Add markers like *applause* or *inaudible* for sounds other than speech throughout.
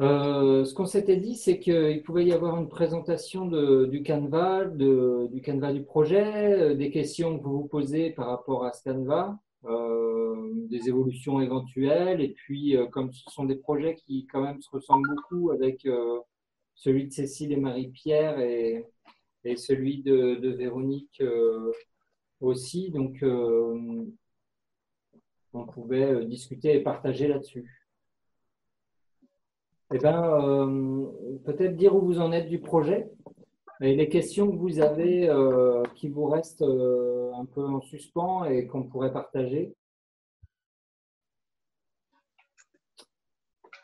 Euh, ce qu'on s'était dit, c'est qu'il pouvait y avoir une présentation du canevas, du canevas du projet, euh, des questions que vous vous posez par rapport à ce canevas, euh, des évolutions éventuelles, et puis comme ce sont des projets qui quand même se ressemblent beaucoup avec celui de Cécile et Marie-Pierre et, celui de Véronique aussi, donc on pouvait discuter et partager là-dessus. Eh bien, euh, peut-être dire où vous en êtes du projet et les questions que vous avez euh, qui vous restent euh, un peu en suspens et qu'on pourrait partager.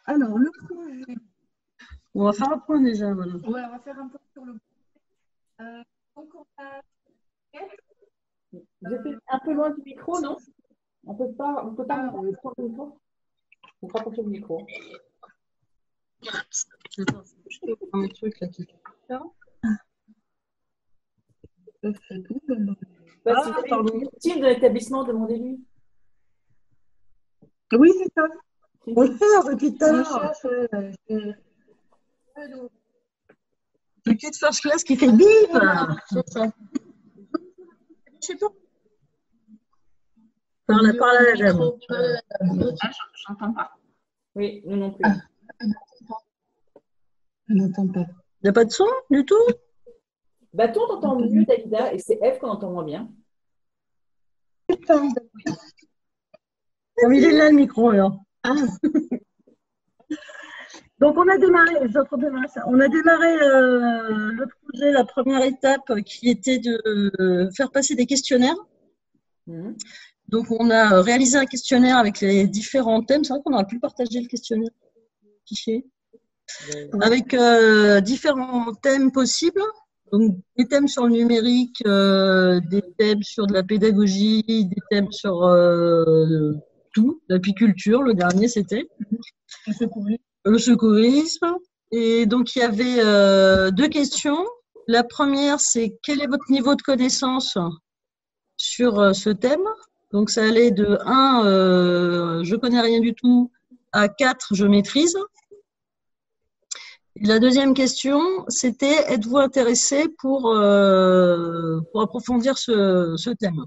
Alors, le projet. On va faire un point déjà. Voilà. on va faire un point sur le projet. donc, on a... Vous êtes un peu loin du micro, non? On ne peut pas, on peut pas prendre le micro? On peut pas le micro. Attends, je peux prendre un truc là qui bah, ah, de l'établissement, demandez-lui. Oui, c'est ça. Oui, depuis tout à l'heure. Le kit first class qui fait bim C'est ça. Je sais pas. Parle, parle à la dame. Ah, j'entends pas. Oui, nous non plus. On n'entend pas. Il n'y a pas de son du tout? Bâton, on entend mieux, Dalida, et c'est F qu'on entend moins bien. Comme il est là, le micro, alors. Ah. Donc, on a démarré, on a démarré euh, le projet, la première étape qui était de faire passer des questionnaires. Mhm. Donc, on a réalisé un questionnaire avec les différents thèmes. C'est vrai qu'on aurait pu partager le questionnaire fichier avec euh, différents thèmes possibles. Donc, des thèmes sur le numérique, euh, des thèmes sur de la pédagogie, des thèmes sur euh, tout, l'apiculture, le dernier c'était. Le secourisme. Le secourisme. Et donc, il y avait deux questions. La première, c'est quel est votre niveau de connaissance sur ce thème? Donc, ça allait de 1, je connais rien du tout, à 4, je maîtrise. La deuxième question, c'était êtes-vous intéressé pour, euh, pour approfondir ce, ce, thème?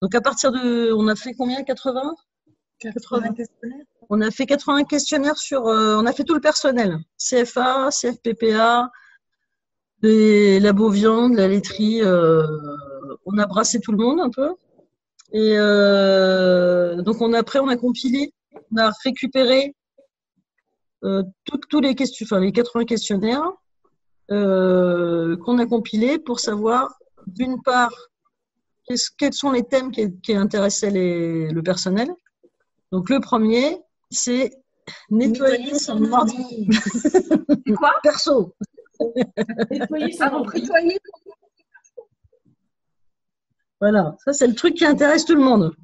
Donc à partir de, on a fait combien? 80 80 questionnaires. On a fait 80 questionnaires sur, euh, on a fait tout le personnel, CFA, CFPPA, les labos viande, la laiterie, euh, on a brassé tout le monde un peu. Et donc on a, après on a compilé, on a récupéré euh, tous les, questions, enfin, les 80 questionnaires euh, qu'on a compilés pour savoir, d'une part, quels sont les thèmes qui, intéressaient le personnel. Donc, le premier, c'est nettoyer, son ordi. *laughs* Quoi? Perso. nettoyer son ordi. Voilà, ça c'est le truc qui intéresse tout le monde.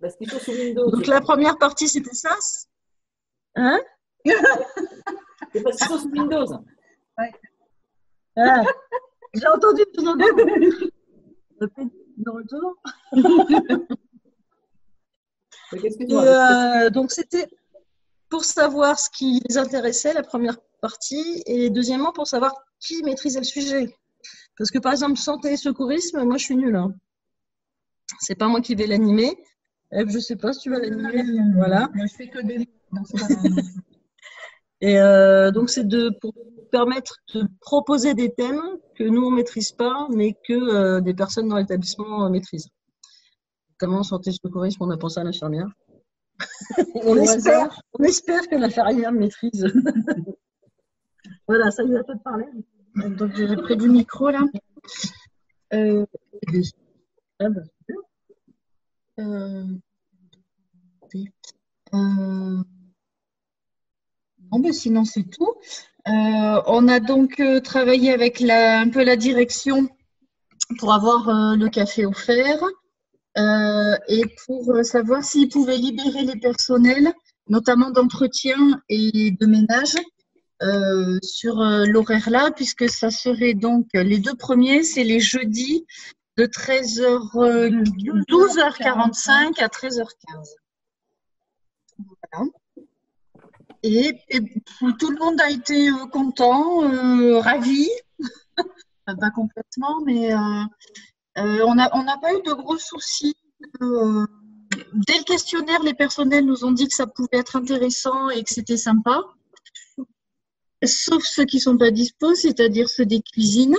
Parce sous Windows. Donc la première partie c'était ça, Hein *laughs* C'est parce qu'ils sont sous Windows. Ouais. Ah, J'ai entendu *laughs* tout en euh, donc c'était pour savoir ce qui les intéressait, la première partie, et deuxièmement pour savoir qui maîtrisait le sujet. Parce que par exemple, santé et secourisme, moi je suis nulle. Hein. C'est pas moi qui vais l'animer. Je sais pas si tu vas l'animer. Voilà. Moi, je fais que des *laughs* Et euh, donc, c'est de pour permettre de proposer des thèmes que nous, on ne maîtrise pas, mais que euh, des personnes dans l'établissement euh, maîtrisent. Notamment en santé secourisme, on a pensé à l'infirmière? *laughs* on, espère, on espère que l'infirmière maîtrise. *laughs* voilà, ça lui a fait parler. Donc, j'ai près du micro, là. Euh, ah bah, euh, euh, ben, sinon, c'est tout. Euh, on a donc euh, travaillé avec un peu la direction pour avoir euh, le café offert et pour savoir s'ils pouvaient libérer les personnels, notamment d'entretien et de ménage, sur l'horaire là, puisque ça serait donc les deux premiers, c'est les jeudis de 13h, 12h45 à 13h15. Voilà. Et, et tout le monde a été euh, content, euh, ravi. *laughs* pas complètement, mais euh, euh, on n'a on pas eu de gros soucis. Euh, dès le questionnaire, les personnels nous ont dit que ça pouvait être intéressant et que c'était sympa. Sauf ceux qui sont pas dispo, c'est-à-dire ceux des cuisines.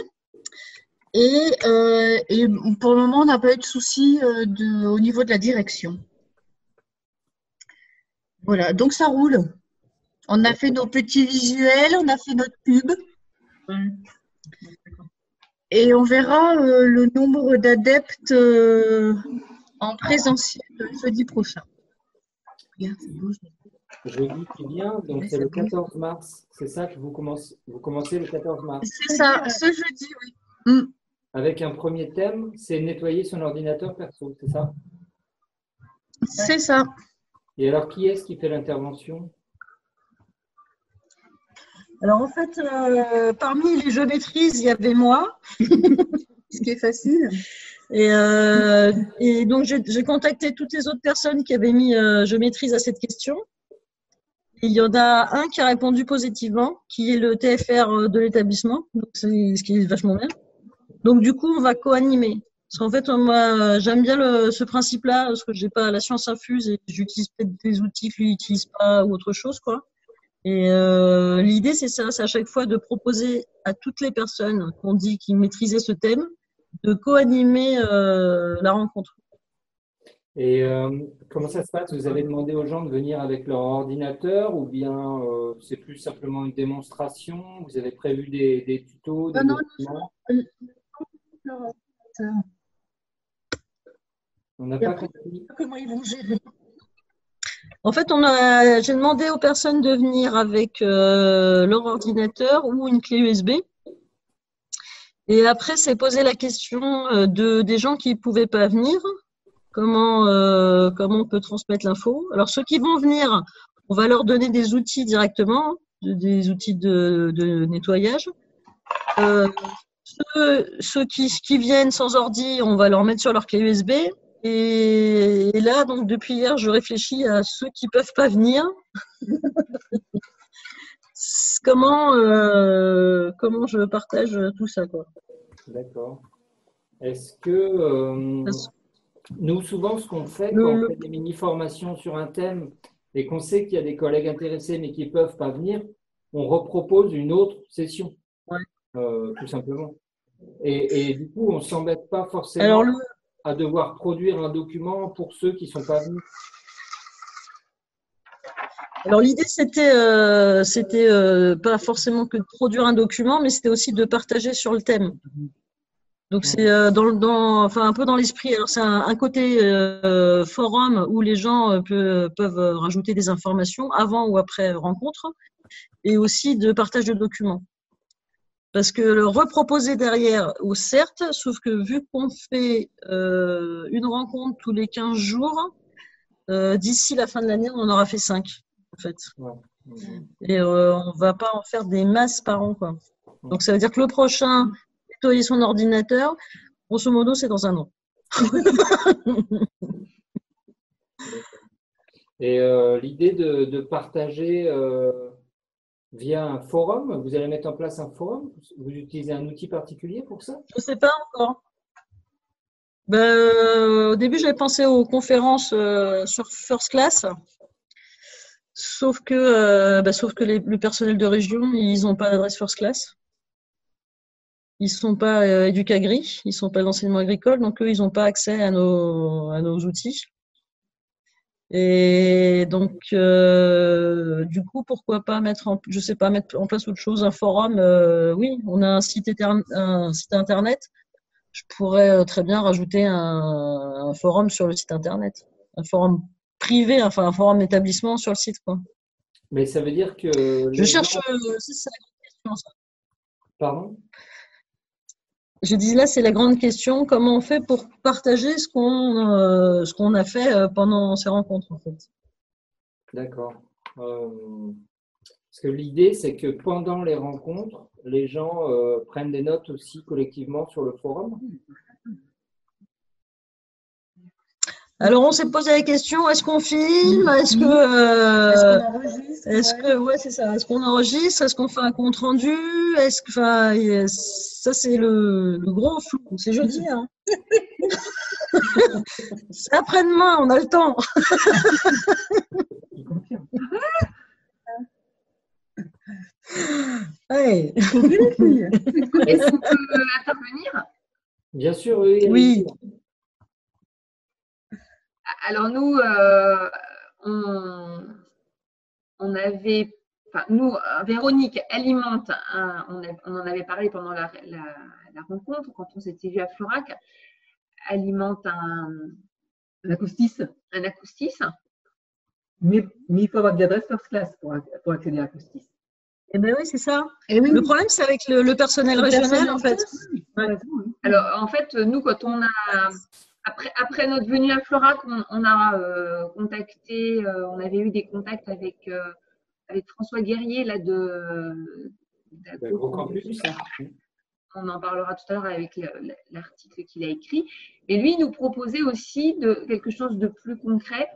Et, euh, et pour le moment, on n'a pas eu de soucis euh, de, au niveau de la direction. Voilà, donc ça roule. On a fait nos petits visuels, on a fait notre pub. Et on verra euh, le nombre d'adeptes euh, en présentiel jeudi prochain. Regarde, ça bouge. Jeudi qui vient, donc c'est le 14 mars. C'est ça que vous commencez, vous commencez le 14 mars. C'est ça, ce jeudi, oui. Mm. Avec un premier thème, c'est nettoyer son ordinateur perso, c'est ça? C'est ça. Et alors, qui est-ce qui fait l'intervention? Alors en fait, euh, parmi les jeux maîtrise, il y avait moi. *laughs* Ce qui est facile. Et, euh, et donc j'ai contacté toutes les autres personnes qui avaient mis euh, je maîtrise à cette question. Et il y en a un qui a répondu positivement, qui est le TFR de l'établissement, ce qui est vachement bien. Donc du coup, on va co-animer. Parce qu'en fait, moi, j'aime bien le, ce principe-là, parce que j'ai pas la science infuse et j'utilise peut-être des outils que lui utilise pas ou autre chose, quoi. Et euh, l'idée, c'est ça, c'est à chaque fois de proposer à toutes les personnes qu'on dit qui maîtrisaient ce thème de co-animer euh, la rencontre. Et euh, comment ça se passe? Vous avez demandé aux gens de venir avec leur ordinateur ou bien c'est plus simplement une démonstration? Vous avez prévu des, des tutos, des Ah non, documents? On n'a pas compris. Comment ils vont gérer En fait, on a, j'ai demandé aux personnes de venir avec euh, leur ordinateur ou une clé USB. Et après, c'est poser la question euh, de, des gens qui ne pouvaient pas venir. Comment, euh, comment on peut transmettre l'info? Alors, ceux qui vont venir, on va leur donner des outils directement, de- des outils de, de nettoyage. Euh, ceux, ceux qui, qui viennent sans ordi, on va leur mettre sur leur clé USB. Et, et là, donc, depuis hier, je réfléchis à ceux qui peuvent pas venir. *laughs* comment, euh, comment je partage tout ça, quoi. D'accord. Est-ce que euh, nous, souvent, ce qu'on fait quand on fait des mini-formations sur un thème et qu'on sait qu'il y a des collègues intéressés mais qui ne peuvent pas venir, on repropose une autre session. Euh, tout simplement. Et, et du coup, on ne s'embête pas forcément Alors, le, à devoir produire un document pour ceux qui ne sont pas venus. Alors l'idée c'était euh, c'était euh, pas forcément que de produire un document, mais c'était aussi de partager sur le thème. Donc c'est euh, dans, dans enfin un peu dans l'esprit. Alors c'est un, un côté forum où les gens peu- peuvent rajouter des informations avant ou après rencontre, et aussi de partage de documents. Parce que le reproposer derrière, ou certes, sauf que vu qu'on fait euh, une rencontre tous les 15 jours, euh, d'ici la fin de l'année, on en aura fait 5 en fait. Et euh, on va pas en faire des masses par an, quoi. Donc ça veut dire que le prochain, nettoyer son ordinateur, grosso modo, c'est dans un an. *laughs* Et l'idée de, de partager via un forum, vous allez mettre en place un forum Vous utilisez un outil particulier pour ça? Je sais pas encore. Ben, euh, au début, j'avais pensé aux conférences euh, sur First Class. Sauf que, euh, ben, sauf que le personnel de région, ils n'ont pas d'adresse First Class. Ils sont pas euh, ils sont pas d'enseignement agricole, donc eux, ils n'ont pas accès à nos outils. Et donc, euh, du coup, pourquoi pas mettre en, je sais pas, mettre en place autre chose, un forum. euh, oui, on a un site, éterne- un site internet. Je pourrais euh, très bien rajouter un, un forum sur le site internet, un forum privé, enfin un forum établissement sur le site, quoi. Mais ça veut dire que. Je cherche, gens- euh, ça. Pardon? Je dis là, c'est la grande question. Comment on fait pour partager ce qu'on euh, ce qu'on a fait euh, pendant ces rencontres, en fait? D'accord. Euh, parce que l'idée, c'est que pendant les rencontres, les gens prennent des notes aussi collectivement sur le forum. Alors, on s'est posé la question est-ce qu'on filme Est-ce que. euh, Est-ce qu'on enregistre Est-ce Ouais. que, ouais, c'est ça. Est-ce qu'on enregistre Est-ce qu'on fait un compte rendu Est-ce que, enfin, ça c'est le, le gros flou. C'est jeudi, *laughs* hein. c'est après-demain, on a le temps. Confirme. Ouais. *laughs* Est-ce qu'on peut intervenir? Bien sûr, oui. Oui. Alors nous, euh, on, on avait, enfin nous, Véronique alimente, un- on, a- on en avait parlé pendant la, la- la rencontre quand on s'était vu à Florac, alimente un, Un acoustis. un acoustis. Mais, mais il faut avoir de l'adresse first class pour, pour accéder à acoustis. Eh ben oui, c'est ça. Et oui, Le problème, c'est avec le, le personnel Le régional, personnel en fait. Hein. Alors en fait, nous, quand on a après, après notre venue à Florac, on, on a euh, contacté, euh, on avait eu des contacts avec euh, avec François Guerrier là de, Le gros campus. on en parlera tout à l'heure avec le- l'article qu'il a écrit. Et lui, il nous proposait aussi de, quelque chose de plus concret,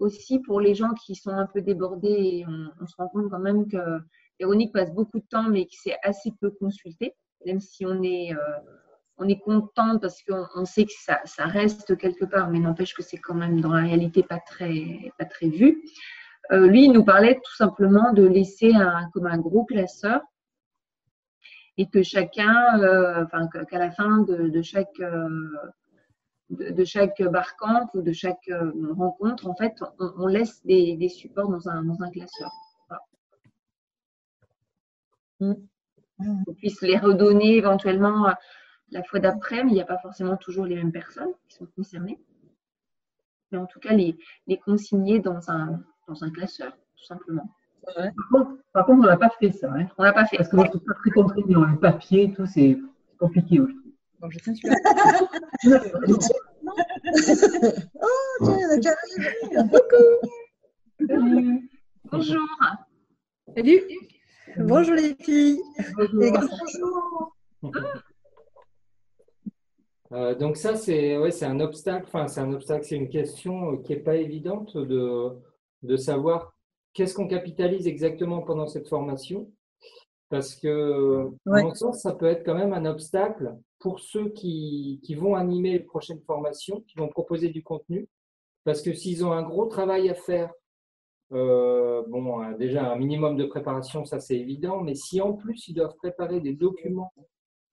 aussi pour les gens qui sont un peu débordés. Et on, on se rend compte quand même que Véronique passe beaucoup de temps, mais que c'est assez peu consulté, même si on est, on est content parce qu'on on sait que ça, ça reste quelque part, mais n'empêche que c'est quand même dans la réalité pas très, pas très vu. Euh, lui, il nous parlait tout simplement de laisser un, comme un gros classeur et que chacun, euh, enfin qu'à la fin de, de chaque euh, de, de chaque barcamp ou de chaque euh, rencontre, en fait, on, on laisse des, des supports dans un, dans un classeur. Voilà. Mm. On puisse les redonner éventuellement euh, la fois d'après, mais il n'y a pas forcément toujours les mêmes personnes qui sont concernées. Mais en tout cas, les, les consigner dans un, dans un classeur, tout simplement. Par contre, par contre, on n'a pas fait ça. Hein, On l'a pas fait. parce que moi, je trouve ça très contraignant. Le papier, tout, c'est compliqué. Bon, je tiens celui-là. *laughs* Oh, tiens. Salut. Bonjour. Salut. Bonjour les filles. Les gars. Euh, donc ça, c'est ouais, c'est un obstacle, enfin c'est un obstacle, c'est une question euh, qui n'est pas évidente de, de savoir qu'est-ce qu'on capitalise exactement pendant cette formation. Parce que, Ouais. à mon sens, ça peut être quand même un obstacle pour ceux qui, qui vont animer les prochaines formations, qui vont proposer du contenu. Parce que s'ils ont un gros travail à faire, euh, bon, déjà un minimum de préparation, ça c'est évident, mais si en plus ils doivent préparer des documents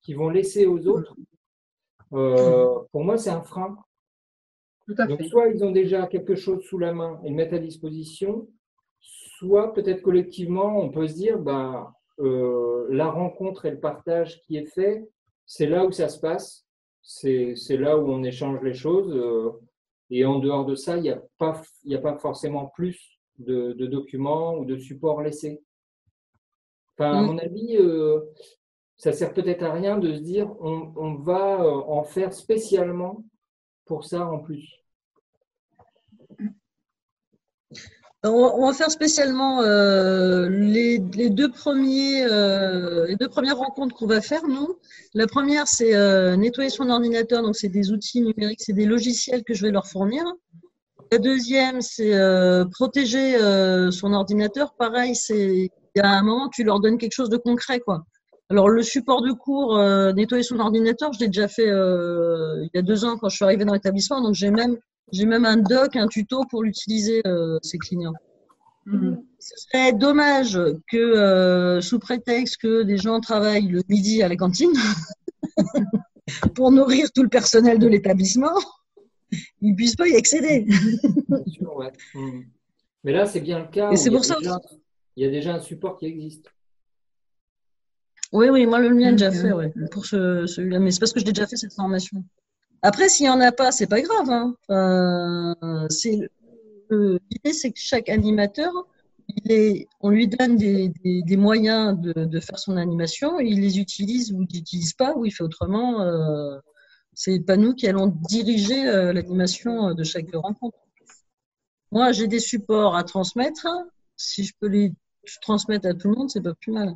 qu'ils vont laisser aux autres, euh, pour moi c'est un frein. Tout à Donc fait. soit ils ont déjà quelque chose sous la main et le mettent à disposition, soit peut-être collectivement on peut se dire bah euh, la rencontre et le partage qui est fait, c'est là où ça se passe, c'est là où on échange les choses euh, et en dehors de ça il n'y a pas y a pas forcément plus de, de documents ou de supports laissés. Enfin à Mm. mon avis euh, ça sert peut-être à rien de se dire on, va euh, en faire spécialement pour ça en plus. On va, faire spécialement euh, euh, les deux premières rencontres qu'on va faire, nous. La première, c'est nettoyer son ordinateur, donc c'est des outils numériques, c'est des logiciels que je vais leur fournir. La deuxième, c'est protéger son ordinateur. Pareil, c'est a un moment, tu leur donnes quelque chose de concret, quoi. Alors le support de cours, euh, nettoyer son ordinateur, je l'ai déjà fait euh, il y a deux ans quand je suis arrivée dans l'établissement, donc j'ai même j'ai même un doc, un tuto pour l'utiliser, euh, ces clients. Mhm. Ce serait dommage que, sous prétexte que des gens travaillent le midi à la cantine *laughs* pour nourrir tout le personnel de l'établissement, ils ne puissent pas y accéder. *laughs* Bien sûr, ouais. Mm. Mais là, c'est bien le cas. Et c'est pour ça déjà- Il y a déjà un support qui existe. Oui, oui, moi le mien est déjà fait, ouais, pour ce, celui-là, mais c'est parce que je l'ai déjà fait cette formation. Après, s'il n'y en a pas, c'est pas grave. Hein. Euh, l'idée, c'est que chaque animateur, il est, on lui donne des, des, des moyens de, de faire son animation, il les utilise ou il n'utilise pas, ou il fait autrement. Euh, c'est pas nous qui allons diriger euh, l'animation de chaque rencontre. Moi, j'ai des supports à transmettre. Si je peux les transmettre à tout le monde, c'est pas plus mal.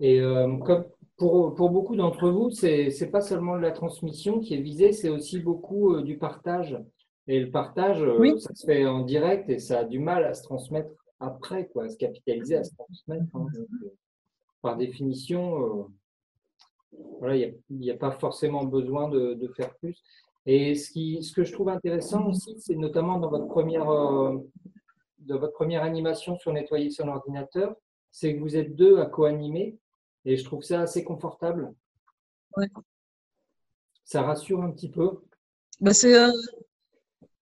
Et euh, comme, pour, pour beaucoup d'entre vous, c'est n'est pas seulement la transmission qui est visée, c'est aussi beaucoup euh, du partage. Et le partage, euh, Oui. ça se fait en direct et ça a du mal à se transmettre après, quoi, à se capitaliser, à se transmettre. hein. Donc, euh, par définition, voilà, il n'y a, a pas forcément besoin de, de faire plus. Et ce, qui, ce que je trouve intéressant aussi, c'est notamment dans votre première, dans votre première animation sur nettoyer son ordinateur, c'est que vous êtes deux à co-animer et je trouve ça assez confortable. Ouais. Ça rassure un petit peu. Bah, c'est, euh,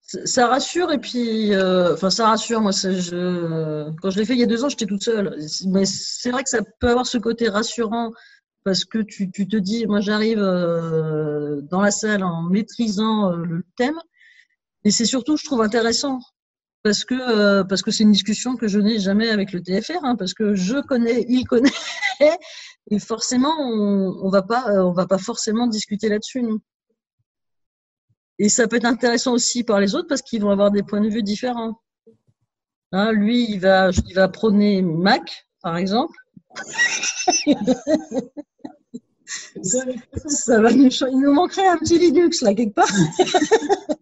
ça rassure et puis, euh, enfin, ça rassure. Moi, je, quand je l'ai fait il y a deux ans, j'étais toute seule. Mais c'est vrai que ça peut avoir ce côté rassurant parce que tu, tu te dis, moi, j'arrive euh, dans la salle en maîtrisant le thème. Et c'est surtout, je trouve intéressant parce que euh, parce que c'est une discussion que je n'ai jamais avec le TFR, hein, parce que je connais, *laughs* il connaît, et forcément, on, on va pas, euh, on va pas forcément discuter là-dessus. nous. Et ça peut être intéressant aussi par les autres parce qu'ils vont avoir des points de vue différents. Hein, lui, il va, il va prôner Mac, par exemple. *laughs* ça va nous, il nous manquerait un petit Linux là quelque part. *laughs*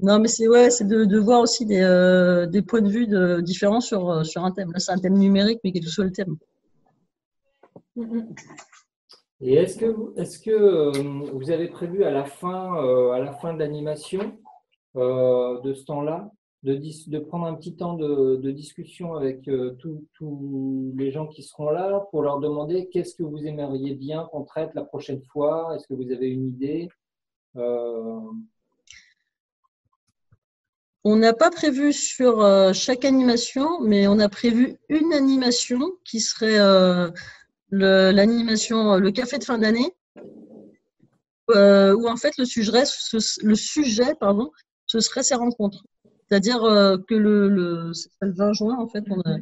Non, mais c'est ouais, de, voir aussi des, euh, des points de vue différents sur, euh, sur un thème. Là, c'est un thème numérique, mais quel que soit le thème. Et est-ce que, vous- est-ce que euh, vous avez prévu à la fin, à la fin de l'animation de ce temps-là, de, prendre un petit temps de, discussion avec euh, tous les gens qui seront là pour leur demander qu'est-ce que vous aimeriez bien qu'on traite la prochaine fois Est-ce que vous avez une idée? Euh, On n'a pas prévu sur euh, chaque animation, mais on a prévu une animation qui serait l'animation Le café de fin d'année, où en fait le sujet, le sujet pardon, ce serait ces rencontres. C'est-à-dire euh, que le, le, c'est le 20 juin, en fait, on a,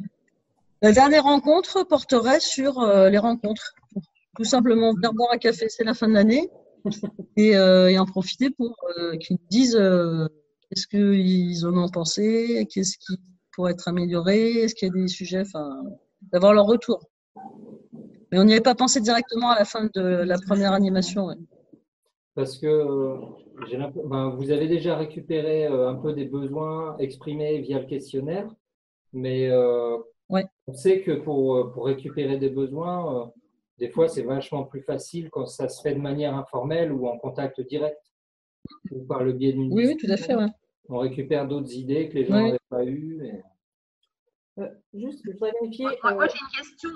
la dernière rencontre porterait sur euh, les rencontres. Tout simplement venir boire un café, c'est la fin de l'année, et, euh, en profiter pour qu'ils nous disent qu'est-ce qu'ils en ont pensé, qu'est-ce qui pourrait être amélioré, est-ce qu'il y a des sujets, enfin, d'avoir leur retour. Mais on n'y avait pas pensé directement à la fin de la première animation. ouais. Parce que ben, vous avez déjà récupéré euh, un peu des besoins exprimés via le questionnaire, mais euh, Ouais. on sait que pour, euh, pour récupérer des besoins, euh, des fois c'est vachement plus facile quand ça se fait de manière informelle ou en contact direct, ou par le biais d'une Oui, oui, tout à fait. ouais. On récupère d'autres idées que les gens Ouais. n'avaient pas eues. et- Euh, juste, je voudrais vérifier. Moi, moi, j'ai une question.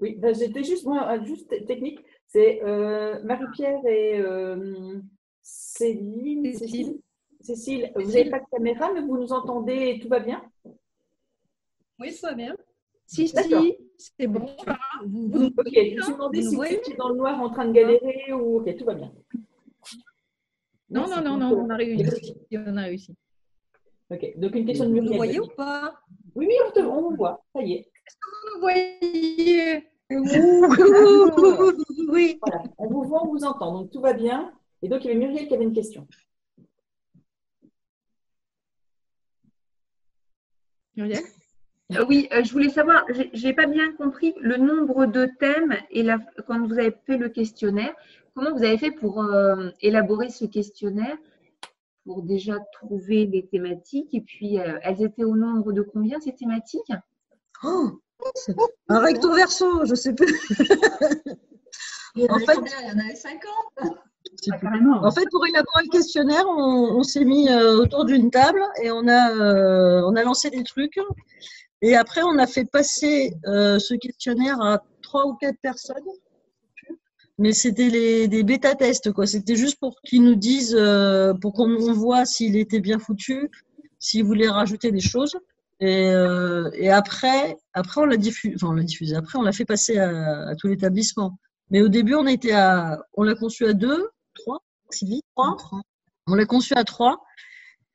oui, ben, j'étais juste, moi, juste technique. C'est euh, Marie-Pierre et euh, Céline. Cécile. Cécile, vous n'avez pas de caméra, mais vous nous entendez et tout va bien? Oui, ça va bien. Si, si, c'est bon. Vous, vous- Ok, je me suis demandé Vous si vous étiez dans le noir en train de galérer ou. Ok, tout va bien. Non, Merci. non, non, non, on a réussi. On a réussi. Ok, donc une question de Vous Muriel. nous voyez ou pas? Oui, oui, on, te, on vous voit, ça y est. Vous voyez? *laughs* Oui. Voilà, on vous voit, on vous entend, donc tout va bien. Et donc il y avait Muriel qui avait une question. Muriel? Euh, oui, euh, je voulais savoir, j'ai- j'ai pas bien compris le nombre de thèmes et la, quand vous avez fait le questionnaire, comment vous avez fait pour euh, élaborer ce questionnaire, pour déjà trouver les thématiques et puis euh, elles étaient au nombre de combien ces thématiques? Oh, un recto verso, je sais plus. En fait, il y en avait 50. En fait, pour élaborer le questionnaire, on, on s'est mis euh, autour d'une table et on a, euh, on a lancé des trucs. Et après, on a fait passer euh, ce questionnaire à trois ou quatre personnes. Mais c'était des bêta-tests, quoi. C'était juste pour qu'ils nous disent, euh, pour qu'on on voit s'il était bien foutu, s'ils voulaient rajouter des choses. Et, euh, et après, après, on l'a diffusé, enfin, on l'a diffusé. Après, on l'a fait passer à, à tout l'établissement. Mais au début, on était à, on l'a conçu à deux, Sylvie, trois. On l'a conçu à trois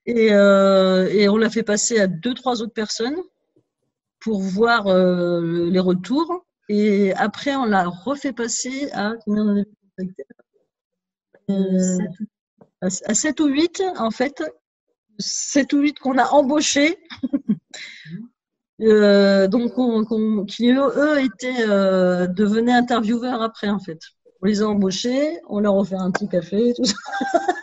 et, euh, et on l'a fait passer à deux, trois autres personnes pour voir euh, les retours. Et après, on l'a refait passer à combien on avait contacté Euh, à, à 7 ou 8, en fait. 7 ou 8 qu'on a embauchés *laughs* donc on- qui eux, étaient devenaient intervieweurs après en fait. On les a embauchés, on leur a offert un petit café, tout ça.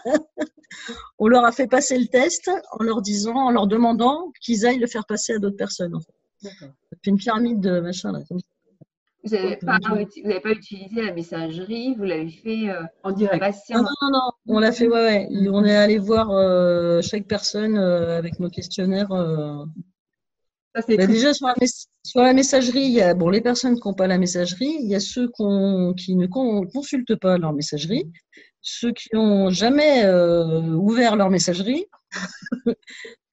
*laughs* on leur a fait passer le test en leur disant, en leur demandant qu'ils aillent le faire passer à d'autres personnes. En fait. Fait une pyramide de machin là. Vous n'avez pas, utilisé la messagerie, vous l'avez fait euh, En direct. passer Non, non, non, on l'a fait, ouais, ouais. On est allé voir euh, chaque personne euh, avec nos questionnaires. Ça, Bah, déjà, sur la, mess- sur la messagerie, il y a bon, les personnes qui n'ont pas la messagerie, il y a ceux qui ne con- consultent pas leur messagerie, ceux qui n'ont jamais euh, ouvert leur messagerie. *laughs*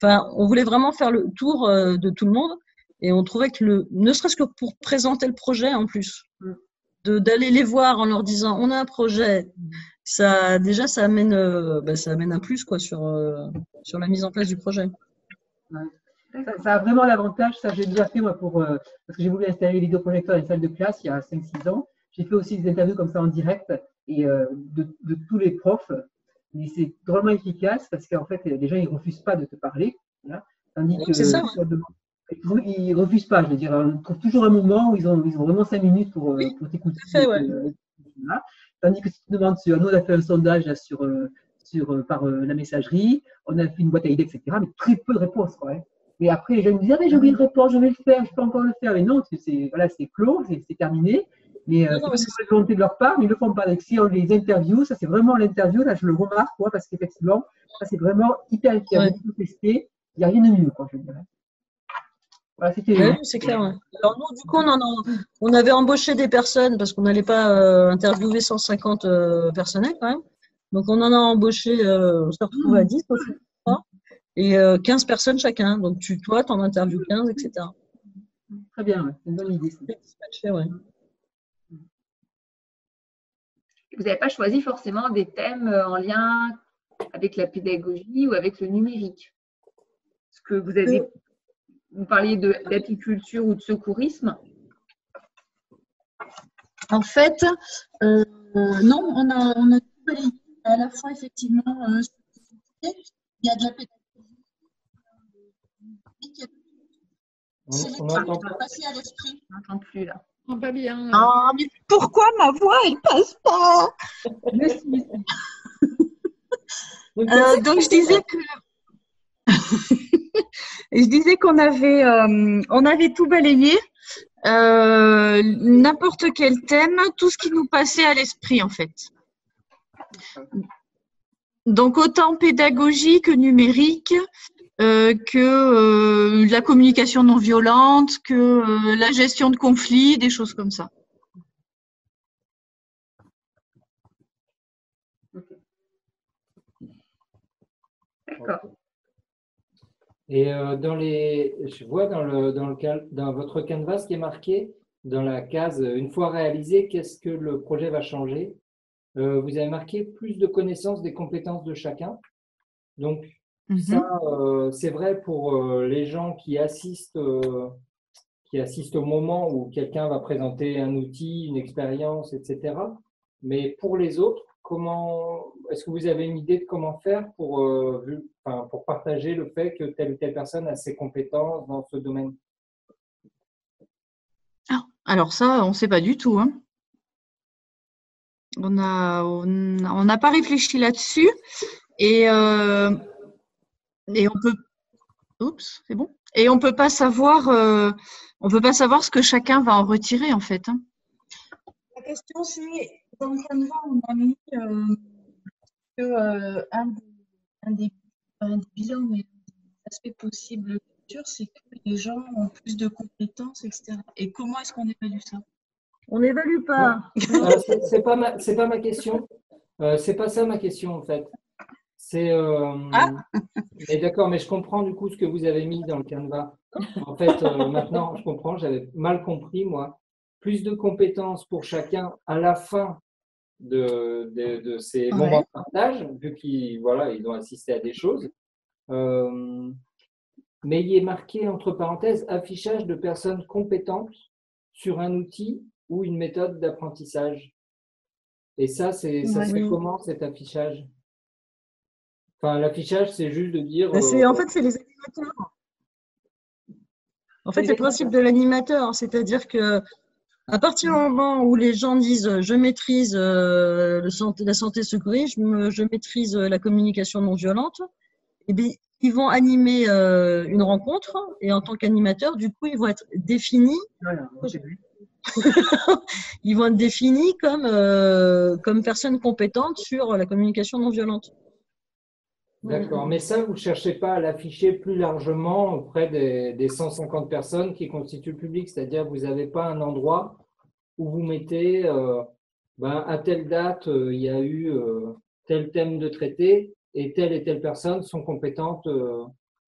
enfin, on voulait vraiment faire le tour euh, de tout le monde et on trouvait que, le, ne serait-ce que pour présenter le projet en plus, Mm. d'aller les voir en leur disant on a un projet, ça déjà ça amène, euh, bah, ça amène un plus quoi sur, sur la mise en place du projet. Ça, ça a vraiment l'avantage, ça j'ai déjà fait moi pour euh, parce que j'ai voulu installer les vidéoprojecteurs dans les salles de classe il y a 5-6 ans. J'ai fait aussi des interviews comme ça en direct et euh, de, de tous les profs. Mais c'est drôlement efficace parce qu'en fait les gens ils refusent pas de te parler. voilà. Tandis Oui, que ça, demande- ils ils refusent pas, je veux dire, on trouve toujours un moment où ils ont, ils ont vraiment 5 minutes pour, euh, Oui, pour t'écouter. ouais. euh, voilà. Tandis que si tu te demandes sur, nous on a fait un sondage là, sur, sur, par la messagerie, on a fait une boîte à idées, etc. Mais très peu de réponses. Quoi, hein. Et après, les gens me disent, ah, mais j'ai oublié de répondre, je vais le faire, je peux encore le faire. Mais non, c'est- voilà, clos, c'est terminé. Mais euh, c'est volonté de leur part, mais ils ne le font pas. Donc, si on les interview, ça c'est vraiment l'interview, là je le remarque, quoi, parce qu'effectivement, ça c'est vraiment hyper efficace. Ouais. Tester, il n'y a rien de mieux, quoi, je dirais. Voilà, c'était. Ouais, c'est clair. ouais. Alors nous, du coup, on, en a- on avait embauché des personnes parce qu'on n'allait pas euh, interviewer 150 euh, personnels quand même. Donc on en a embauché, euh, on se retrouve à 10 aussi, et euh, 15 personnes chacun. Donc tu, toi, t'en interviews 15, etc. Très bien, ouais, c'est une bonne idée. ça. Ouais. Vous n'avez pas choisi forcément des thèmes euh, en lien avec la pédagogie ou avec le numérique? Parce que vous avez, vous parliez d'apiculture ou de secourisme. En fait, euh, non, on a, on a tout balayé. à la fois effectivement, euh, il y a de la pédagogie, On on à l'esprit. Je plus là. Pas bien. Ah, mais pourquoi ma voix, elle passe pas? *laughs* Donc, Euh, donc je disais que *laughs* je disais qu'on avait euh, on avait tout balayé, euh, n'importe quel thème, tout ce qui nous passait à l'esprit en fait. Donc autant pédagogie que numérique, euh, que euh, la communication non violente, que euh, la gestion de conflits, des choses comme ça. D'accord. Et euh, dans les, je vois dans, le, dans, le, cal- dans votre canvas qui est marqué, dans la case une fois réalisé, qu'est-ce que le projet va changer? Euh, Vous avez marqué plus de connaissances des compétences de chacun. Donc, ça, euh, c'est vrai pour euh, les gens qui assistent, euh, qui assistent au moment où quelqu'un va présenter un outil, une expérience, etc. Mais pour les autres, comment est-ce que vous avez une idée de comment faire pour, vu- enfin, pour partager le fait que telle ou telle personne a ses compétences dans ce domaine? Alors ça, on ne sait pas du tout. hein. On n'a pas réfléchi là-dessus et, et on peut, oups, c'est bon. Et on peut pas savoir, euh, on peut pas savoir ce que chacun va en retirer en fait. hein. La question c'est, dans le Canva, on a mis euh, que euh, un, des, un des, un des bilans, mais un c'est que les gens ont plus de compétences, etc. Et comment est-ce qu'on évalue ça? On n'évalue pas. Euh, c'est- C'est pas ma, c'est pas ma question. Euh, c'est pas ça ma question en fait. C'est. euh, *laughs* mais d'accord, mais je comprends du coup ce que vous avez mis dans le canevas. En fait, euh, maintenant, je comprends. J'avais mal compris moi. Plus de compétences pour chacun à la fin de, de, de ces Ouais. moments de partage, vu qu'ils voilà, ils ont assisté à des choses. Euh, mais il est marqué entre parenthèses affichage de personnes compétentes sur un outil ou une méthode d'apprentissage. Et ça, c'est ça Ouais. comment cet affichage? Enfin, l'affichage, c'est juste de dire. C'est- euh, en fait, c'est les animateurs. En fait, c'est le principe de l'animateur, c'est-à-dire que à partir du moment où les gens disent euh, je maîtrise euh, le santé, la santé secourue, je, maîtrise la communication non violente, eh bien, ils vont animer euh, une rencontre et en tant qu'animateur, du coup, ils vont être définis, Voilà. *laughs* ils vont être définis comme euh, comme personnes compétentes sur la communication non violente. D'accord. Mais ça, vous ne cherchez pas à l'afficher plus largement auprès des, des 150 personnes qui constituent le public? C'est-à-dire, vous n'avez pas un endroit où vous mettez, euh, ben, à telle date, euh, il y a eu euh, tel thème de traité et telle et telle personne sont compétentes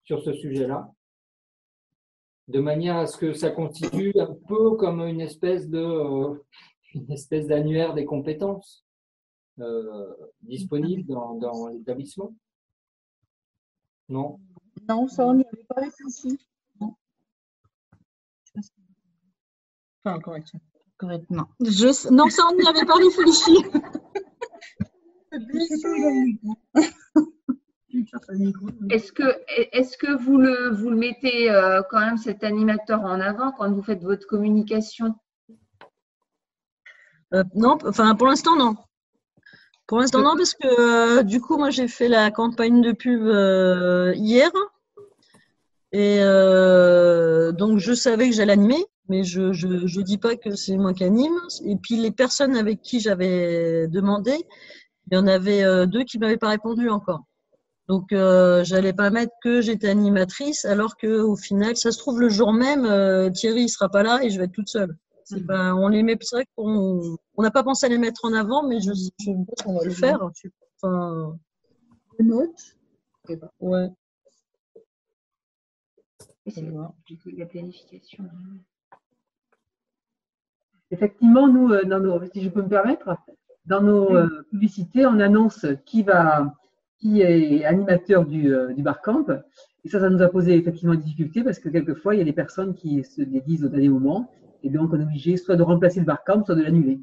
sur ce sujet-là? De manière à ce que ça constitue un peu comme une espèce de, *laughs* une espèce d'annuaire des compétences disponibles dans, dans l'établissement? Non. Non, ça, on n'y avait pas réfléchi. Non. Enfin, correction. Correctement. Je... Non, ça, on n'y avait pas réfléchi. *laughs* *laughs* Est-ce que, est-ce que vous le, vous le mettez euh, quand même cet animateur en avant quand vous faites votre communication? Euh, non, enfin pour l'instant non. Pour l'instant non parce que euh, du coup moi j'ai fait la campagne de pub euh, hier et euh, donc je savais que j'allais animer, mais je je je dis pas que c'est moi qui anime. Et puis les personnes avec qui j'avais demandé, il y en avait euh, deux qui m'avaient pas répondu encore. Donc euh, j'allais pas mettre que j'étais animatrice alors que au final ça se trouve le jour même euh, Thierry il sera pas là et je vais être toute seule. C'est pas, on les met, c'est vrai qu'on on n'a pas pensé à les mettre en avant, mais je, je pense qu'on va le faire. Enfin, ouais. Et c'est la planification. Effectivement, nous, euh, dans nos, si je peux me permettre, dans nos euh, publicités, on annonce qui va, qui est animateur du, euh, du barcamp. Et ça, ça nous a posé effectivement des difficultés parce que quelquefois, il y a des personnes qui se déguisent au dernier moment. Et donc, on est obligé soit de remplacer le barcamp, soit de l'annuler.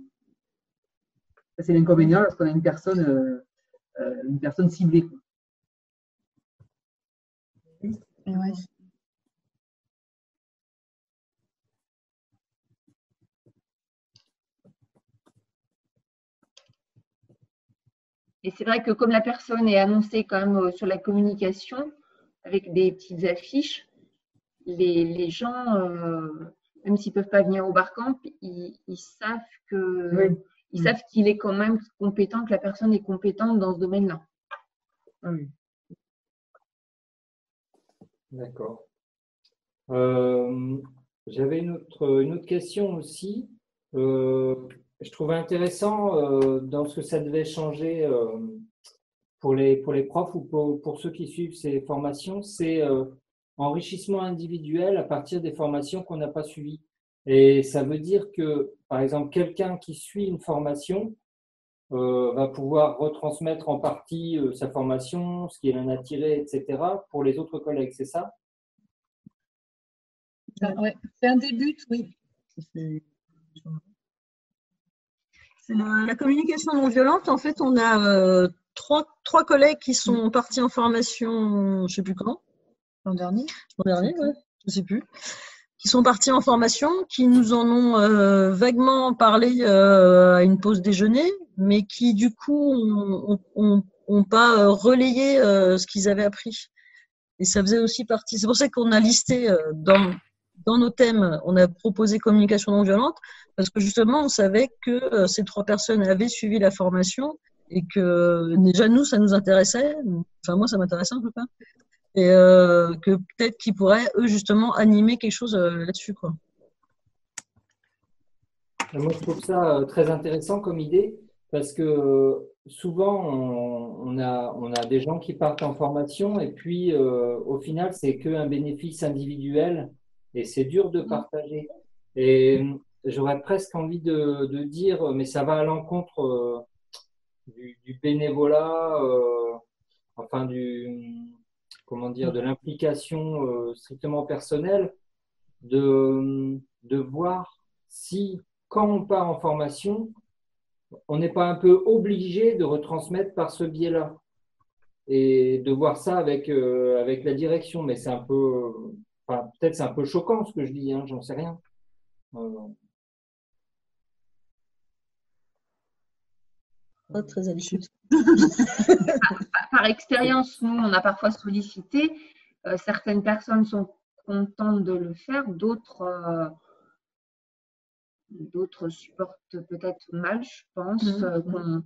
Ça, c'est l'inconvénient lorsqu'on a une personne, euh, euh, une personne ciblée. quoi. Et c'est vrai que comme la personne est annoncée quand même euh, sur la communication avec des petites affiches, les, les gens, euh, même s'ils ne peuvent pas venir au barcamp, ils, ils savent que Oui. ils savent qu'il est quand même compétent, que la personne est compétente dans ce domaine-là. Oui. D'accord. Euh, J'avais une autre, une autre question aussi. Euh, je trouvais intéressant euh, dans ce que ça devait changer euh, pour les, pour les profs ou pour, pour ceux qui suivent ces formations, c'est euh, enrichissement individuel à partir des formations qu'on n'a pas suivies. Et ça veut dire que, par exemple, quelqu'un qui suit une formation euh, va pouvoir retransmettre en partie euh, sa formation, ce qu'il en a tiré, etc., pour les autres collègues, c'est ça? Ah, ouais. C'est un début, oui. C'est la, la communication non violente. En fait, on a euh, trois, trois collègues qui sont partis en formation, je sais plus quand, L'an dernier. l'an dernier, ouais, je sais plus, qui sont partis en formation, qui nous en ont euh, vaguement parlé euh, à une pause déjeuner, mais qui du coup ont, ont, ont pas euh, relayé ce qu'ils avaient appris. Et ça faisait aussi partie. C'est pour ça qu'on a listé dans dans nos thèmes, on a proposé communication non violente parce que justement, on savait que ces trois personnes avaient suivi la formation et que déjà nous, ça nous intéressait. Enfin, moi, ça m'intéressait en tout cas. Et euh, que peut-être qu'ils pourraient, eux, justement, animer quelque chose euh, là-dessus. quoi. Moi, je trouve ça euh, très intéressant comme idée parce que souvent, on, on a, on a des gens qui partent en formation et puis au final, c'est qu'un bénéfice individuel et c'est dur de partager. Et j'aurais presque envie de, de dire, mais ça va à l'encontre du, du bénévolat, enfin du, comment dire, de l'implication euh, strictement personnelle, de, de voir si quand on part en formation, on n'est pas un peu obligé de retransmettre par ce biais-là et de voir ça avec, euh, avec la direction. Mais c'est un peu, enfin, peut-être c'est un peu choquant ce que je dis, hein, j'en sais rien. Euh, Pas très à l'écoute. Par expérience, nous, on a parfois sollicité. euh, certaines personnes sont contentes de le faire, d'autres euh, d'autres supportent peut-être mal, je pense, Mhm.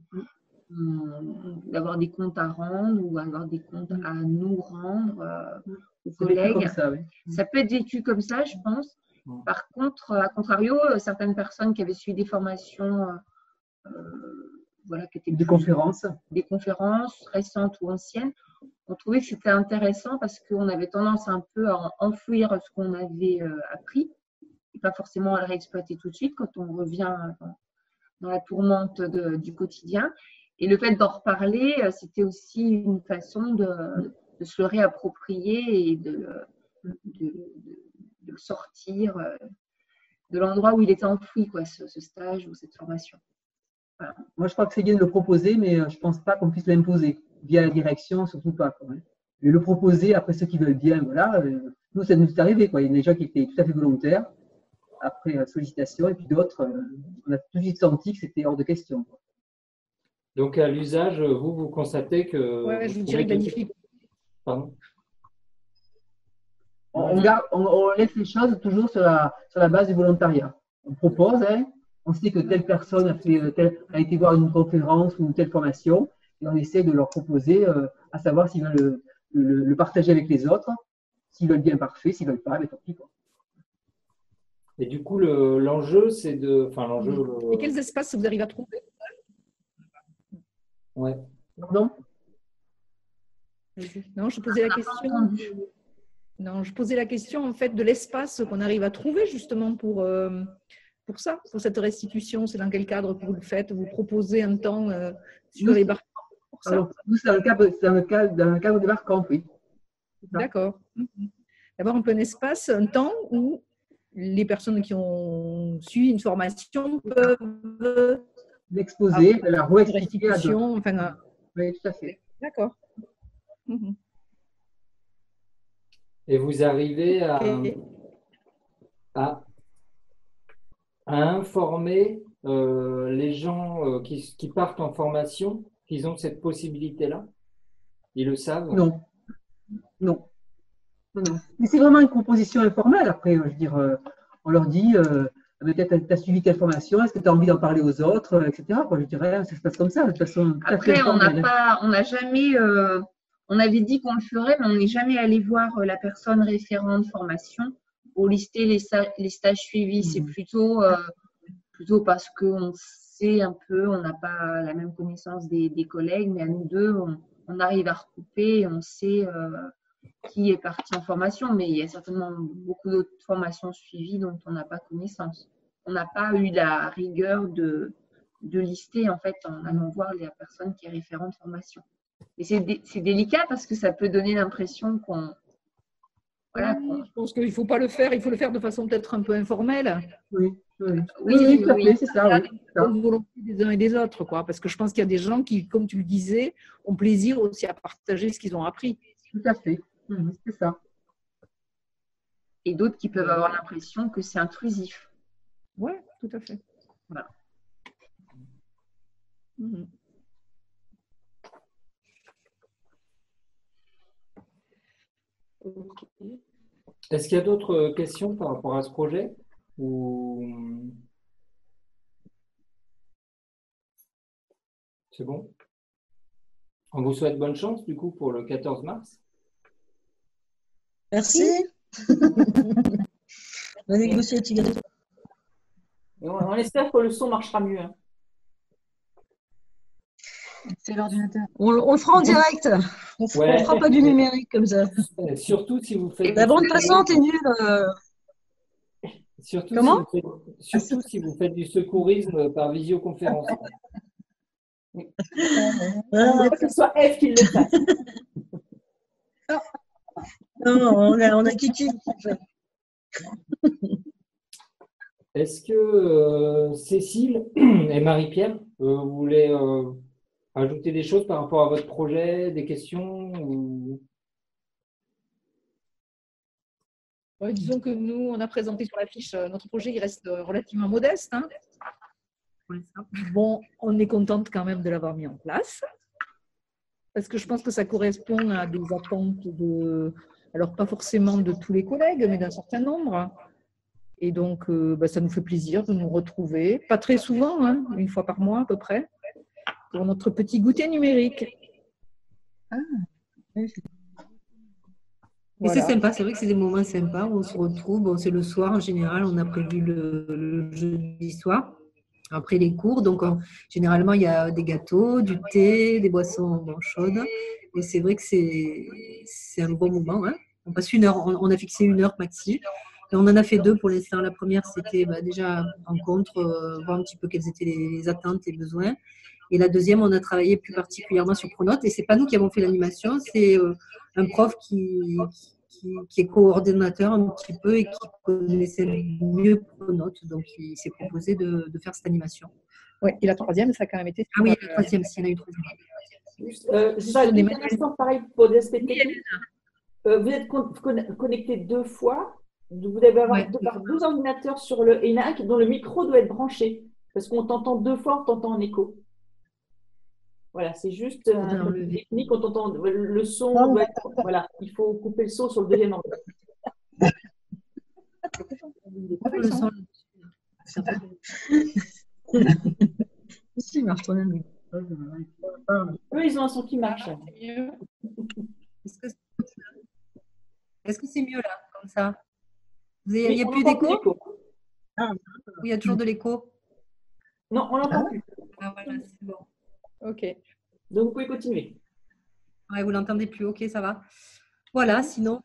euh, d'avoir des comptes à rendre ou avoir des comptes à nous rendre euh, aux collègues. ça, oui. Ça peut être vécu comme ça, je pense. Par contre, à contrario, certaines personnes qui avaient suivi des formations, voilà, qui étaient Des conférences. des conférences récentes ou anciennes, on trouvait que c'était intéressant parce qu'on avait tendance un peu à enfouir ce qu'on avait euh, appris et pas forcément à le réexploiter tout de suite quand on revient dans, la tourmente de- du quotidien. Et le fait d'en reparler, euh, c'était aussi une façon de, de se le réapproprier et de, le- de- sortir euh, de l'endroit où il était enfoui, quoi, ce, ce stage ou cette formation. Moi, je crois que c'est bien de le proposer, mais euh, je pense pas qu'on puisse l'imposer via la direction, surtout pas. Quoi, hein. Mais le proposer, après ceux qui veulent bien, voilà. euh, nous, ça nous est arrivé. Quoi. Il y a des gens qui étaient tout à fait volontaires après euh, sollicitation, et puis d'autres, euh, on a tout de suite senti que c'était hors de question. quoi. Donc, à l'usage, vous, vous constatez que. Ouais, je vous dirais que la que- difficulté. Pardon On, on garde- on- on laisse les choses toujours sur la, sur la base du volontariat. On propose, hein, on sait que telle personne a, fait, euh, telle- a été voir une conférence ou une telle formation, et on essaie de leur proposer, euh, à savoir s'ils veulent le, le- le partager avec les autres. S'ils veulent bien, parfait. S'ils veulent pas, ben, tant pis. Quoi. Et du coup, le- l'enjeu, c'est de. Enfin, l'enjeu. le- Et quels espaces vous arrivez à trouver? Ouais. Pardon Non, je posais la question. Non, je posais la question en fait de l'espace qu'on arrive à trouver justement pour, euh, pour ça, pour cette restitution. C'est dans quel cadre que vous le faites Vous proposez un temps euh, sur Nous, les pour ça? Alors, nous, c'est dans le cadre, dans le cadre, dans le cadre des barcamps, oui. D'accord. Mhm. D'avoir un peu un espace, un temps où les personnes qui ont suivi une formation peuvent L'exposer, Ah, la restitution. Enfin, Oui, tout à fait. d'accord. Mhm. Et vous arrivez à, à informer euh, les gens euh, qui, qui partent en formation qu'ils ont cette possibilité-là Ils le savent Non. Non. Mais c'est vraiment une proposition informelle. Après, euh, je veux dire, euh, on leur dit, peut-être tu as suivi telle formation, est-ce que tu as envie d'en parler aux autres, etc. Quoi. Je dirais, ça se passe comme ça, de toute façon. Après, on n'a informelle. pas, on n'a jamais, euh, on avait dit qu'on le ferait, mais on n'est jamais allé voir la personne référente formation pour lister les, stages suivis. C'est Mhm. plutôt, euh, plutôt parce qu'on sait un peu, on n'a pas la même connaissance des, des collègues, mais à nous deux, on, on arrive à recouper, et on sait euh, qui est parti en formation, mais il y a certainement beaucoup d'autres formations suivies dont on n'a pas connaissance. On n'a pas eu la rigueur de, de lister en fait en allant voir la personne qui est référente formation. Et c'est dé- c'est délicat parce que ça peut donner l'impression qu'on voilà, qu'on- Je pense qu'il ne faut pas le faire, il faut le faire de façon peut-être un peu informelle, Oui, oui, oui. Oui, Oui, c'est ça. Volonté des uns et des autres, quoi. Parce que je pense qu'il y a des gens qui, comme tu le disais, ont plaisir aussi à partager ce qu'ils ont appris. Tout à fait. Mhm, C'est ça. et d'autres qui peuvent avoir l'impression que c'est intrusif. Oui, tout à fait. Voilà. Ok. Est-ce qu'il y a d'autres questions par rapport à ce projet ou... C'est bon? On vous souhaite bonne chance du coup pour le 14 mars. Merci. *laughs* On espère que le son marchera mieux. hein. C'est l'ordinateur. On, on le fera en direct. On ne Ouais. fera pas du numérique comme ça. Surtout si vous faites La du bande secourisme- passante est nulle. euh, Surtout, Comment si vous faites, surtout si vous faites du secourisme par visioconférence. Il faut que ce soit F qui le fasse. Non, on a, on a Kiki. Est-ce que euh, Cécile et Marie-Pierre, euh, vous voulez euh, ajouter des choses par rapport à votre projet, des questions ou... Ouais, disons que nous, on a présenté sur l'affiche euh, notre projet, il reste euh, relativement modeste. hein. Bon, on est contente quand même de l'avoir mis en place. Parce que je pense que ça correspond à des attentes de, alors pas forcément de tous les collègues, mais d'un certain nombre. Et donc, euh, bah, ça nous fait plaisir de nous retrouver, pas très souvent, hein, une fois par mois à peu près, pour notre petit goûter numérique. Et c'est Voilà. sympa, c'est vrai que c'est des moments sympas où on se retrouve. Bon, c'est le soir en général, on a prévu le, le jeudi soir, après les cours. Donc, on- généralement, il y a des gâteaux, du thé, des boissons bon, chaudes. Et c'est vrai que c'est c'est un bon moment. hein. On passe une heure, on, on a fixé une heure maxi. Et on en a fait deux pour l'instant. La première, c'était bah, déjà rencontre, euh, voir un petit peu quelles étaient les, les attentes et besoins. Et la deuxième, on a travaillé plus particulièrement sur Pronote. Et c'est pas nous qui avons fait l'animation, c'est euh, un prof qui, qui, qui est coordonnateur un petit peu et qui connaissait mieux Pronote. Donc, il s'est proposé de, de faire cette animation. Ouais, et la troisième, ça a quand même été. Ah oui, la troisième, s'il y en a une troisième. Juste, euh, juste Pas un des petit instant, pareil pour techniques. Euh, vous êtes con- con- connecté deux fois. Vous devez avoir Ouais. deux, par 12 ordinateurs sur le. Et il y en a un qui- dont le micro doit être branché. Parce qu'on t'entend deux fois, on t'entend en écho. Voilà, c'est juste euh, un truc enlever. technique. On t'entend. Le son Ah, doit être. Voilà, il faut couper le son sur le deuxième ordinateur. Le son- *laughs* Si, marche ami. Eux, ils ont un son qui marche. Est-ce que c'est- est-ce que c'est mieux là, comme ça? Vous avez- Il n'y a plus entend d'écho? Oui, il y a toujours de l'écho? Non, on n'entend plus. Ah, voilà, c'est bon. Ok. Donc, vous pouvez continuer. Ouais, vous l'entendez plus, ok, ça va. Voilà, sinon.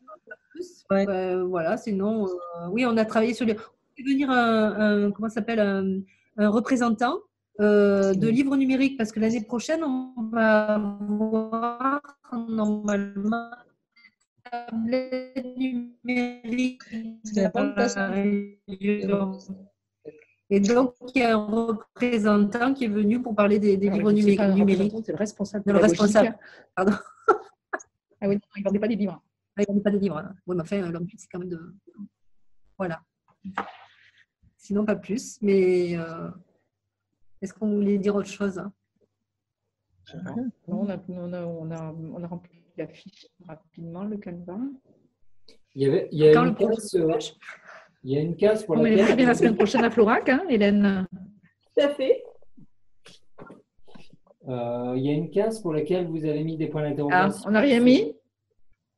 Ouais. Euh, voilà, sinon, euh, oui, on a travaillé sur les. On fait venir un, un- comment s'appelle, un, un représentant euh, de livres numériques parce que l'année prochaine, on va avoir normalement tablette numérique Et donc, il y a un représentant qui est venu pour parler des, des Ah livres numériques. C'est le responsable. Le responsable. Pardon. *laughs* Ah oui, non, il ne vendait pas des livres. Ah, il n'y pas de livres. hein. Oui, mais enfin, leur but, c'est quand même de. Voilà. Sinon, pas plus. Mais euh, est-ce qu'on voulait dire autre chose hein? Non, on, a, on, a, on, a, on a rempli la fiche rapidement, le canevas. Il y, avait, il y a Quand une le projet euh, il y a une case pour On est laquelle bien la semaine prochaine à Florac, hein, Hélène. Tout à fait. Euh, il y a une case pour laquelle vous avez mis des points Ah, d'interrogation. on n'a rien mis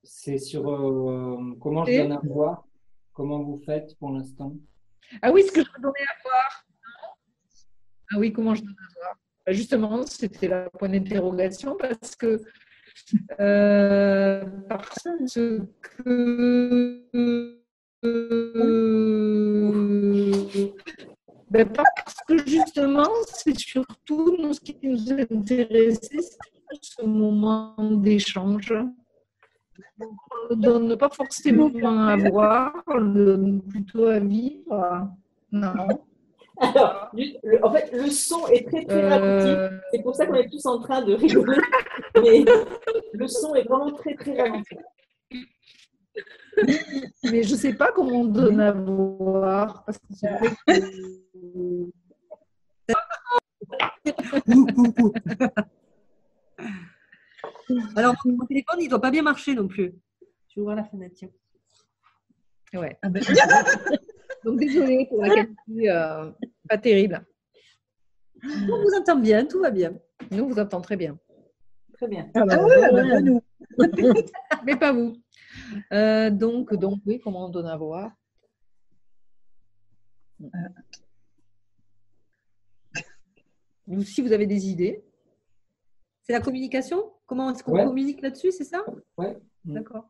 C'est sur euh, comment je donne à voir. Comment vous faites pour l'instant Ah oui, ce que je peux donner à voir. Ah oui, comment je donne à voir Bah, Justement, c'était la point d'interrogation parce que euh, parce que euh, ben, parce que justement, c'est surtout nous, ce qui nous intéressait, c'est ce moment d'échange. On ne donne pas forcément à voir, on le donne plutôt à vivre. Non. Alors, le- en fait, le son est très très ralenti. Euh, C'est pour ça qu'on est tous en train de rigoler. Mais le son est vraiment très très ralenti. *laughs* mais je ne sais pas comment on donne à voir. Parce que c'est vrai que- *laughs* Alors, mon téléphone, il ne doit pas bien marcher non plus. Je vais ouvrir la fenêtre. tiens. Ouais. Ah ben, Donc désolée pour la qualité euh, pas terrible. On vous entend bien, tout va bien. Nous, on vous entend très bien. Très bien. ah bah, Ah ouais, bah, nous. *laughs* Mais pas vous. Euh, donc, donc, oui, comment on donne à voir Ou si vous avez des idées. C'est la communication? Comment est-ce qu'on Ouais. communique là-dessus, c'est ça? Ouais. D'accord.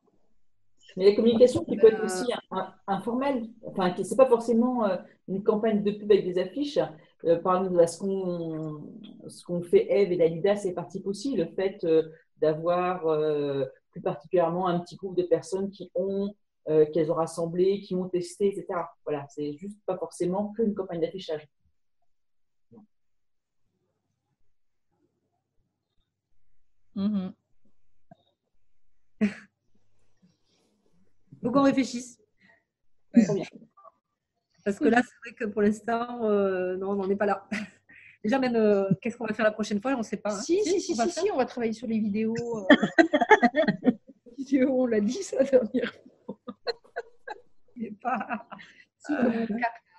Mais la communication qui peut être aussi un- informelle, enfin, qui c'est pas forcément euh, une campagne de pub avec des affiches. Euh, par exemple, ce qu'on ce fait Eve et Dalida, c'est parti aussi, le fait euh, d'avoir euh, plus particulièrement un petit groupe de personnes qui ont euh, qu'elles ont rassemblé, qui ont testé, etc. Voilà, c'est juste pas forcément qu'une campagne d'affichage. Mhm. *laughs* Faut qu'on réfléchisse. Parce que là, c'est vrai que pour l'instant, euh, non, on n'en est pas là. Déjà, même, euh, qu'est-ce qu'on va faire la prochaine fois On ne sait pas. hein. Si, si, si, on va si, faire si, on va travailler sur les vidéos. euh. *laughs* vidéos, on l'a dit ça dernière fois. Pas.